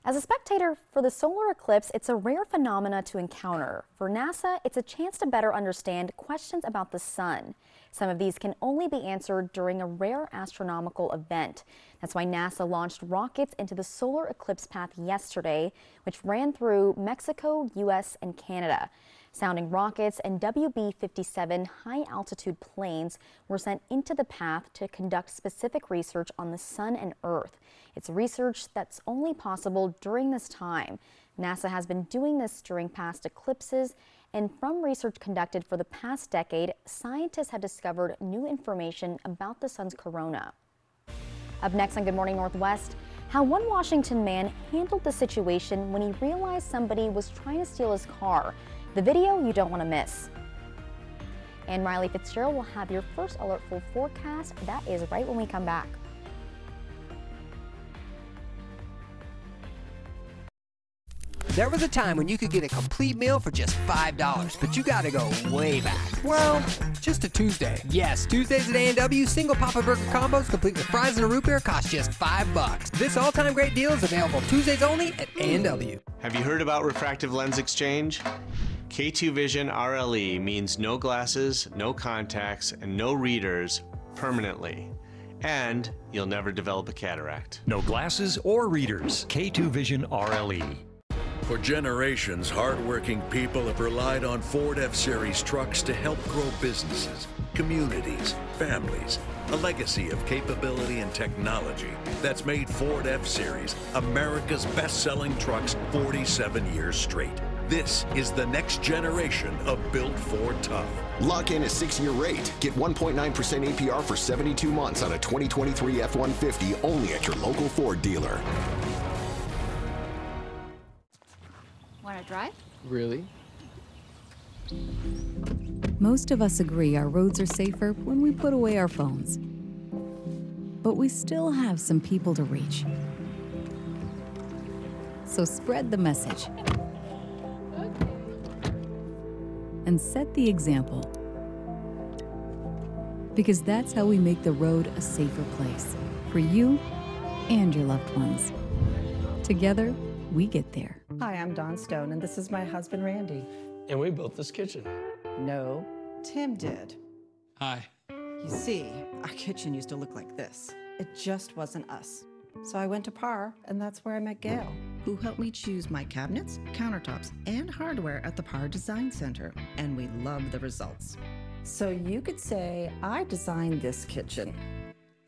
As a spectator for the solar eclipse, it's a rare phenomena to encounter. For NASA, it's a chance to better understand questions about the sun. Some of these can only be answered during a rare astronomical event. That's why NASA launched rockets into the solar eclipse path yesterday, which ran through Mexico, U.S., and Canada. Sounding rockets and WB-57 high-altitude planes were sent into the path to conduct specific research on the sun and Earth. It's research that's only possible during this time. NASA has been doing this during past eclipses, and from research conducted for the past decade, scientists have discovered new information about the sun's corona. Up next on Good Morning Northwest, how one Washington man handled the situation when he realized somebody was trying to steal his car. The video you don't want to miss. And Riley Fitzgerald will have your first alert full forecast. That is right when we come back. There was a time when you could get a complete meal for just $5, but you gotta go way back. Well, just a Tuesday. Yes, Tuesdays at A&W, single Papa Burger combos complete with fries and a root beer cost just 5 bucks. This all-time great deal is available Tuesdays only at A&W. Have you heard about refractive lens exchange? K2 Vision RLE means no glasses, no contacts, and no readers permanently. And you'll never develop a cataract. No glasses or readers. K2 Vision RLE. For generations, hardworking people have relied on Ford F Series trucks to help grow businesses, communities, families. A legacy of capability and technology that's made Ford F Series America's best selling trucks 47 years straight. This is the next generation of Built Ford Tough. Lock in a six year rate. Get 1.9% APR for 72 months on a 2023 F 150 only at your local Ford dealer. Want to drive? Really? Most of us agree our roads are safer when we put away our phones. But we still have some people to reach. So spread the message. And set the example. Because that's how we make the road a safer place for you and your loved ones. Together, we get there. Hi, I'm Don Stone, and this is my husband, Randy. And we built this kitchen. No, Tim did. Hi. You see, our kitchen used to look like this. It just wasn't us. So I went to Parr, and that's where I met Gail. Who helped me choose my cabinets, countertops, and hardware at the Parr Design Center. And we love the results. So you could say I designed this kitchen.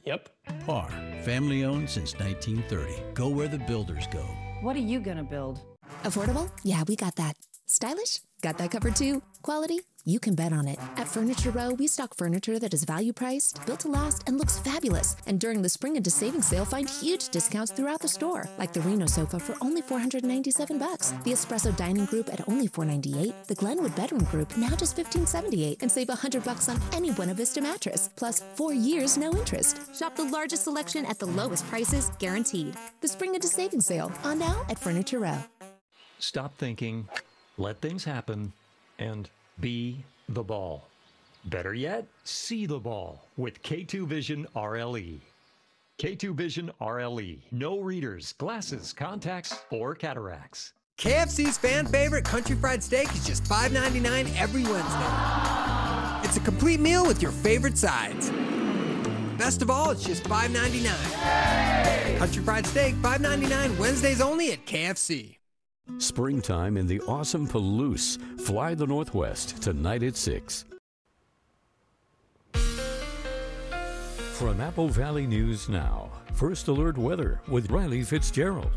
Yep. Parr, family owned since 1930. Go where the builders go. What are you gonna build? Affordable? Yeah, we got that. Stylish? Got that covered too. Quality? You can bet on it. At Furniture Row, we stock furniture that is value priced, built to last, and looks fabulous. And during the spring into savings sale, find huge discounts throughout the store, like the Reno sofa for only 497 bucks, the Espresso Dining Group at only 498, the Glenwood Bedroom Group now just 1578, and save 100 bucks on any Buena Vista mattress, plus four years no interest. Shop the largest selection at the lowest prices, guaranteed. The spring into savings sale on now at Furniture Row. Stop thinking, let things happen, and be the ball. Better yet, see the ball with K2 Vision RLE. K2 Vision RLE. No readers, glasses, contacts, or cataracts. KFC's fan favorite country fried steak is just $5.99 every Wednesday. It's a complete meal with your favorite sides. Best of all, it's just $5.99. Country fried steak, $5.99 Wednesdays only at KFC. Springtime in the awesome Palouse. Fly the Northwest tonight at 6. From Apple Valley News Now, First Alert Weather with Riley Fitzgerald.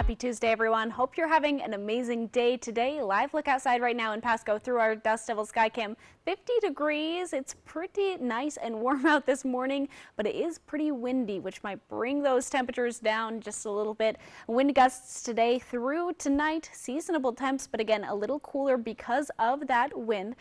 Happy Tuesday, everyone. Hope you're having an amazing day today. Live look outside right now in Pasco through our Dust Devil Skycam. 50 degrees. It's pretty nice and warm [LAUGHS] out this morning, but it is pretty windy, which might bring those temperatures down just a little bit. Wind gusts today through tonight. Seasonable temps, but again, a little cooler because of that wind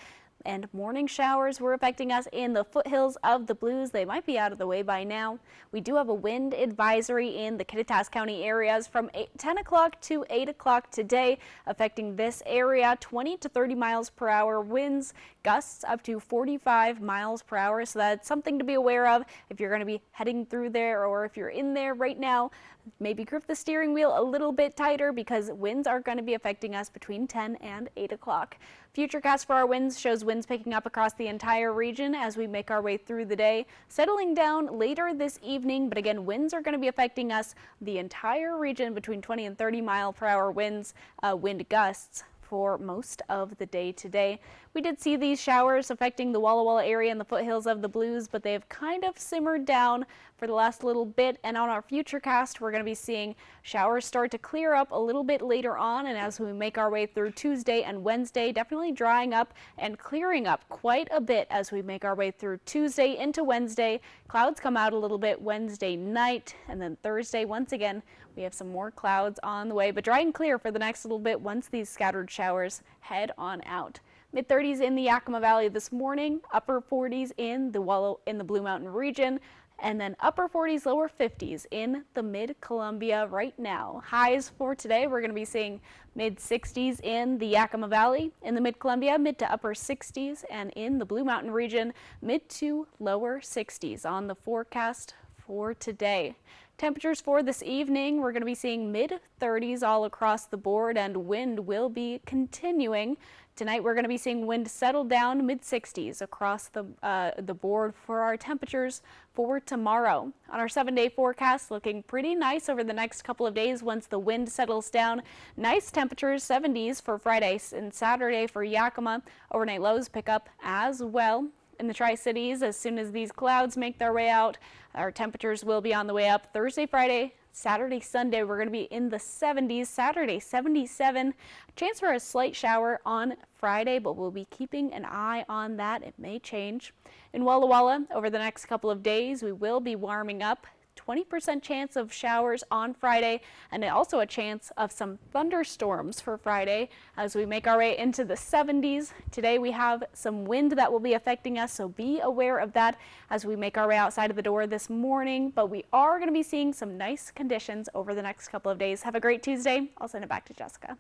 and morning showers were affecting us in the foothills of the Blues. They might be out of the way by now. We do have a wind advisory in the Kittitas County areas from 8, 10 o'clock to 8 o'clock today, affecting this area 20 to 30 miles per hour winds, gusts up to 45 miles per hour. So that's something to be aware of if you're going to be heading through there or if you're in there right now. Maybe grip the steering wheel a little bit tighter because winds are going to be affecting us between 10 and 8 o'clock. Futurecast for our winds shows winds picking up across the entire region as we make our way through the day, settling down later this evening. But again, winds are going to be affecting us the entire region between 20 and 30 mile per hour winds, uh, wind gusts for most of the day today. We did see these showers affecting the Walla Walla area and the foothills of the Blues, but they have kind of simmered down for the last little bit. And on our future cast, we're going to be seeing showers start to clear up a little bit later on. And as we make our way through Tuesday and Wednesday, definitely drying up and clearing up quite a bit as we make our way through Tuesday into Wednesday. Clouds come out a little bit Wednesday night, and then Thursday, once again, we have some more clouds on the way, but dry and clear for the next little bit once these scattered showers head on out. Mid 30s in the Yakima Valley this morning, upper 40s in the Wallow in the Blue Mountain region, and then upper 40s, lower 50s in the mid Columbia right now. Highs for today, we're going to be seeing mid 60s in the Yakima Valley, in the mid Columbia, mid to upper 60s, and in the Blue Mountain region, mid to lower 60s on the forecast for today. Temperatures for this evening, we're going to be seeing mid 30s all across the board and wind will be continuing. Tonight we're going to be seeing wind settle down mid 60s across the, uh, the board for our temperatures for tomorrow. On our seven day forecast, looking pretty nice over the next couple of days once the wind settles down. Nice temperatures, 70s for Friday and Saturday for Yakima. Overnight lows pick up as well in the Tri-Cities as soon as these clouds make their way out. Our temperatures will be on the way up Thursday, Friday, Saturday, Sunday, we're going to be in the 70s. Saturday, 77. Chance for a slight shower on Friday, but we'll be keeping an eye on that. It may change. In Walla Walla, over the next couple of days, we will be warming up 20% chance of showers on Friday and also a chance of some thunderstorms for Friday as we make our way into the 70s. Today we have some wind that will be affecting us, so be aware of that as we make our way outside of the door this morning. But we are going to be seeing some nice conditions over the next couple of days. Have a great Tuesday. I'll send it back to Jessica.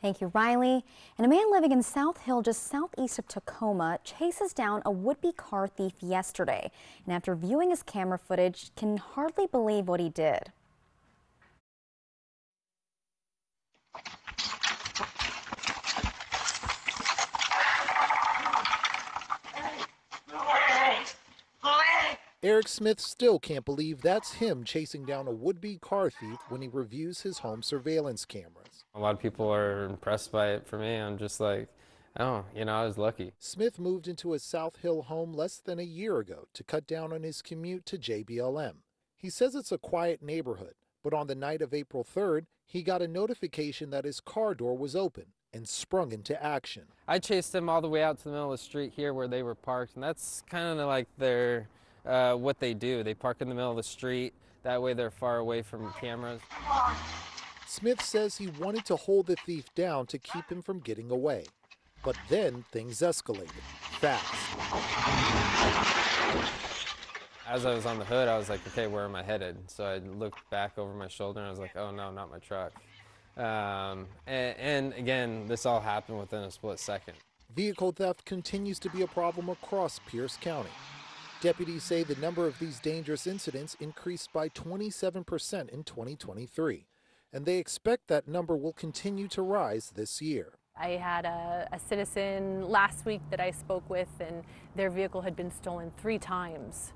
Thank you, Riley. And a man living in South Hill, just southeast of Tacoma, chases down a would-be car thief yesterday. And after viewing his camera footage, can hardly believe what he did. Eric Smith still can't believe that's him chasing down a would be car thief when he reviews his home surveillance cameras. A lot of people are impressed by it for me. I'm just like, oh, you know, I was lucky. Smith moved into his South Hill home less than a year ago to cut down on his commute to JBLM. He says it's a quiet neighborhood, but on the night of April 3rd, he got a notification that his car door was open and sprung into action. I chased them all the way out to the middle of the street here where they were parked, and that's kind of like their uh, what they do. They park in the middle of the street. That way they're far away from cameras. Smith says he wanted to hold the thief down to keep him from getting away. But then things escalated fast. As I was on the hood, I was like, okay, where am I headed? So I looked back over my shoulder and I was like, oh no, not my truck. Um, and, and again, this all happened within a split second. Vehicle theft continues to be a problem across Pierce County. Deputies say the number of these dangerous incidents increased by 27% in 2023, and they expect that number will continue to rise this year. I had a, a, citizen last week that I spoke with, and their vehicle had been stolen three times.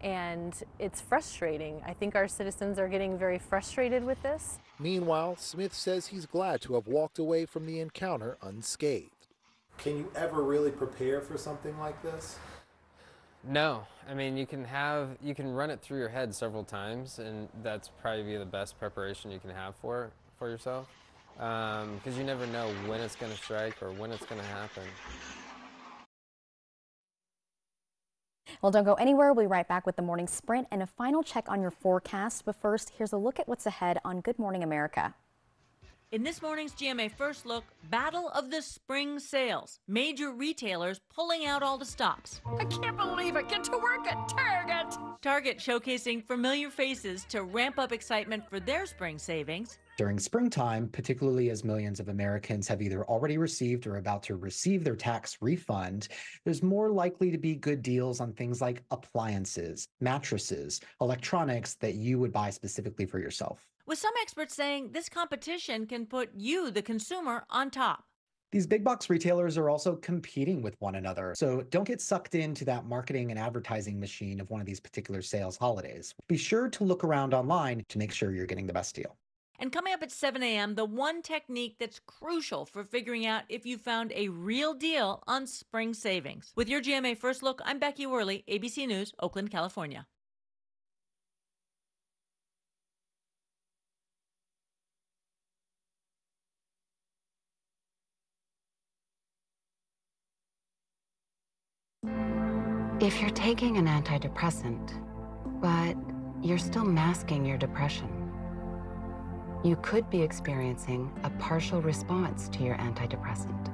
And it's frustrating. I think our citizens are getting very frustrated with this. Meanwhile, Smith says he's glad to have walked away from the encounter unscathed. Can you ever really prepare for something like this? No, I mean you can have you can run it through your head several times, and that's probably be the best preparation you can have for for yourself, because um, you never know when it's going to strike or when it's going to happen. Well, don't go anywhere. We'll be right back with the morning sprint and a final check on your forecast. But first, here's a look at what's ahead on Good Morning America. In this morning's GMA First Look, Battle of the Spring Sales. Major retailers pulling out all the stops. I can't believe I get to work at Target. Target showcasing familiar faces to ramp up excitement for their spring savings. During springtime, particularly as millions of Americans have either already received or about to receive their tax refund, there's more likely to be good deals on things like appliances, mattresses, electronics that you would buy specifically for yourself with some experts saying this competition can put you, the consumer, on top. These big box retailers are also competing with one another. So don't get sucked into that marketing and advertising machine of one of these particular sales holidays. Be sure to look around online to make sure you're getting the best deal. And coming up at 7 a.m., the one technique that's crucial for figuring out if you found a real deal on spring savings. With your GMA First Look, I'm Becky Worley, ABC News, Oakland, California. If you're taking an antidepressant, but you're still masking your depression, you could be experiencing a partial response to your antidepressant.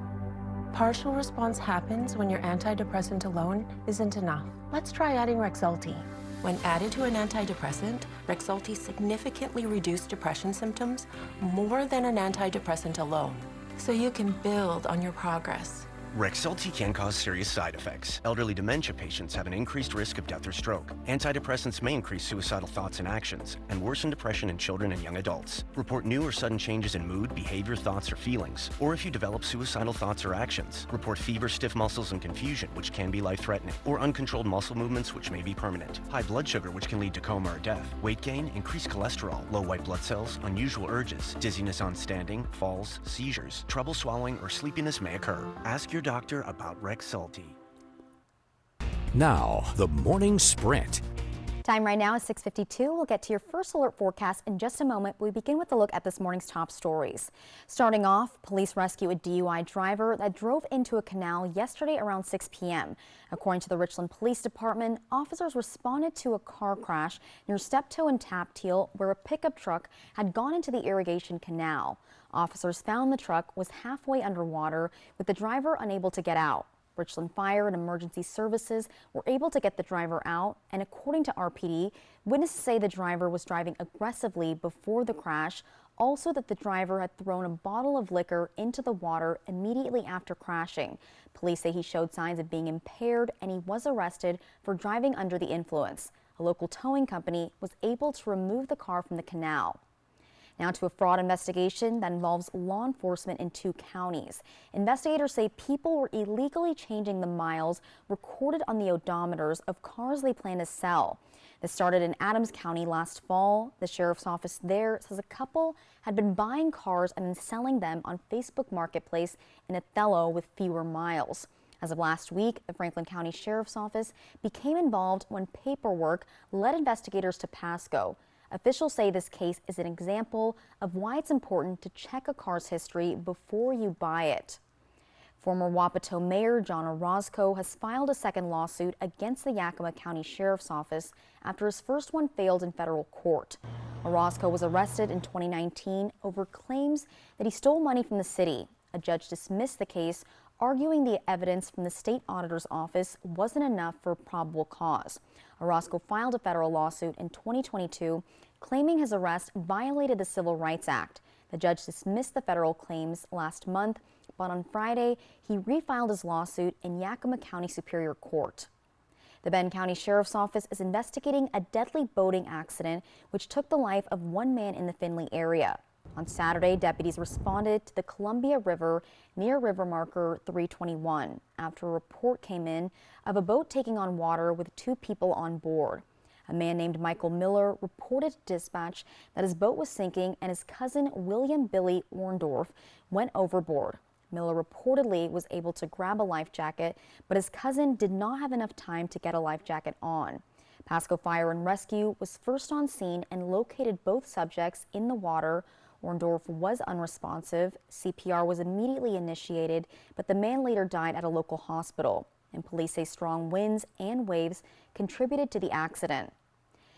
Partial response happens when your antidepressant alone isn't enough. Let's try adding Rexulti. When added to an antidepressant, Rexulti significantly reduced depression symptoms more than an antidepressant alone. So you can build on your progress. Rexulti can cause serious side effects. Elderly dementia patients have an increased risk of death or stroke. Antidepressants may increase suicidal thoughts and actions and worsen depression in children and young adults. Report new or sudden changes in mood, behavior, thoughts, or feelings. Or if you develop suicidal thoughts or actions, report fever, stiff muscles, and confusion, which can be life-threatening, or uncontrolled muscle movements, which may be permanent. High blood sugar, which can lead to coma or death. Weight gain, increased cholesterol, low white blood cells, unusual urges, dizziness on standing, falls, seizures, trouble swallowing, or sleepiness may occur. Ask your doctor about Rexulti. Now, the morning sprint. Time right now is 6.52. We'll get to your first alert forecast in just a moment. We begin with a look at this morning's top stories. Starting off, police rescue a DUI driver that drove into a canal yesterday around 6 p.m. According to the Richland Police Department, officers responded to a car crash near Steptoe and Tapteal where a pickup truck had gone into the irrigation canal. Officers found the truck was halfway underwater with the driver unable to get out. Richland Fire and Emergency Services were able to get the driver out, and according to RPD, witnesses say the driver was driving aggressively before the crash, also that the driver had thrown a bottle of liquor into the water immediately after crashing. Police say he showed signs of being impaired and he was arrested for driving under the influence. A local towing company was able to remove the car from the canal. Now to a fraud investigation that involves law enforcement in two counties. Investigators say people were illegally changing the miles recorded on the odometers of cars they plan to sell. This started in Adams County last fall. The sheriff's office there says a couple had been buying cars and then selling them on Facebook Marketplace in Othello with fewer miles. As of last week, the Franklin County Sheriff's Office became involved when paperwork led investigators to Pasco. Officials say this case is an example of why it's important to check a car's history before you buy it. Former Wapato Mayor John Orozco has filed a second lawsuit against the Yakima County Sheriff's Office after his first one failed in federal court. Orozco was arrested in 2019 over claims that he stole money from the city. A judge dismissed the case, arguing the evidence from the state auditor's office wasn't enough for probable cause. Orozco filed a federal lawsuit in 2022 claiming his arrest violated the Civil Rights Act. The judge dismissed the federal claims last month but on Friday, he refiled his lawsuit in Yakima County Superior Court. The Benton County Sheriff's Office is investigating a deadly boating accident which took the life of one man in the Finley area. On Saturday, deputies responded to the Columbia River near river marker 321 after a report came in of a boat taking on water with two people on board. A man named Michael Miller reported to dispatch that his boat was sinking and his cousin William Billy Orndorff went overboard. Miller reportedly was able to grab a life jacket, but his cousin did not have enough time to get a life jacket on. Pasco Fire and Rescue was first on scene and located both subjects in the water. Orndorff was unresponsive. CPR was immediately initiated, but the man later died at a local hospital. And police say strong winds and waves contributed to the accident.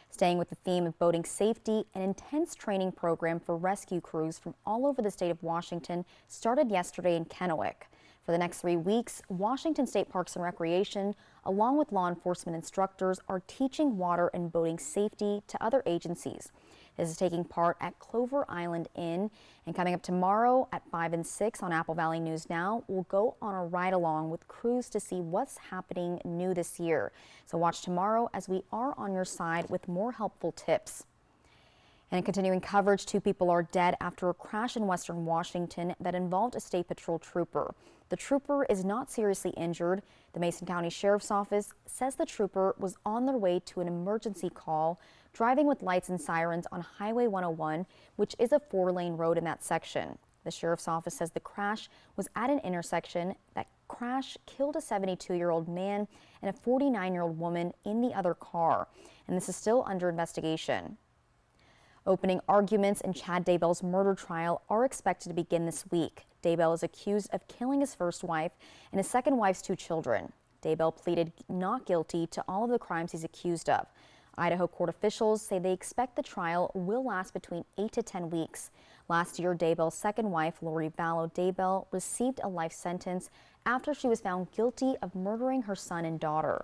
Staying with the theme of boating safety, an intense training program for rescue crews from all over the state of Washington started yesterday in Kennewick. For the next three weeks, Washington State Parks and Recreation, along with law enforcement instructors, are teaching water and boating safety to other agencies. This is taking part at Clover Island Inn. And coming up tomorrow at 5 and 6 on Apple Valley News Now, we'll go on a ride along with crews to see what's happening new this year. So watch tomorrow as we are on your side with more helpful tips. And in continuing coverage, two people are dead after a crash in western Washington that involved a state patrol trooper. The trooper is not seriously injured. The Mason County Sheriff's Office says the trooper was on their way to an emergency call driving with lights and sirens on Highway 101, which is a four lane road in that section. The sheriff's office says the crash was at an intersection. That crash killed a 72 year old man and a 49 year old woman in the other car, and this is still under investigation. Opening arguments in Chad Daybell's murder trial are expected to begin this week. Daybell is accused of killing his first wife and his second wife's two children. Daybell pleaded not guilty to all of the crimes he's accused of. Idaho court officials say they expect the trial will last between 8 to 10 weeks. Last year, Daybell's second wife, Lori Vallow Daybell, received a life sentence after she was found guilty of murdering her son and daughter.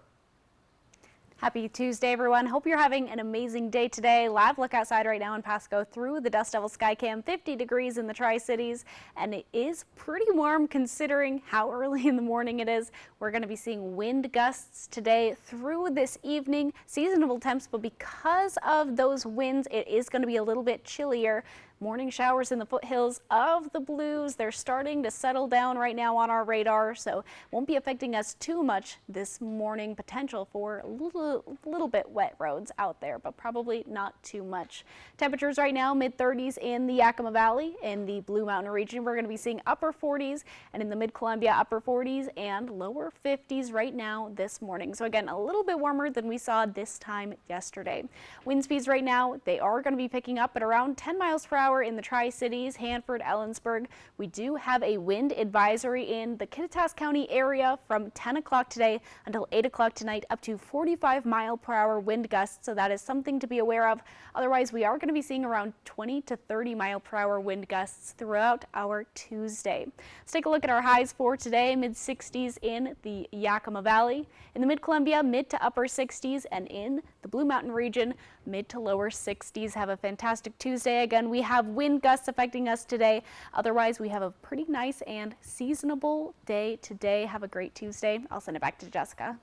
Happy Tuesday, everyone. Hope you're having an amazing day today. Live look outside right now in Pasco through the Dust Devil Skycam, 50 degrees in the Tri-Cities, and it is pretty warm considering how early in the morning it is. We're going to be seeing wind gusts today through this evening, seasonable temps, but because of those winds, it is going to be a little bit chillier. Morning showers in the foothills of the Blues. They're starting to settle down right now on our radar, so won't be affecting us too much this morning. Potential for a little, little bit wet roads out there, but probably not too much. Temperatures right now mid 30s in the Yakima Valley. In the Blue Mountain region, we're going to be seeing upper 40s, and in the mid Columbia, upper 40s and lower 50s right now this morning. So again, a little bit warmer than we saw this time yesterday. Wind speeds right now, they are going to be picking up at around 10 miles per hour in the Tri-Cities, Hanford, Ellensburg. We do have a wind advisory in the Kittitas County area from 10 o'clock today until 8 o'clock tonight, up to 45 mile per hour wind gusts. So that is something to be aware of. Otherwise, we are going to be seeing around 20 to 30 mile per hour wind gusts throughout our Tuesday. Let's take a look at our highs for today. Mid 60s in the Yakima Valley. In the Mid Columbia, mid to upper 60s, and in the Blue Mountain region, mid to lower 60s. Have a fantastic Tuesday. Again, we have wind gusts affecting us today. Otherwise, we have a pretty nice and seasonable day today. Have a great Tuesday. I'll send it back to Jessica.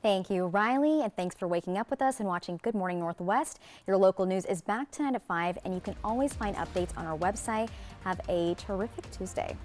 Thank you, Riley, and thanks for waking up with us and watching Good Morning Northwest. Your local news is back tonight at 5, and you can always find updates on our website. Have a terrific Tuesday.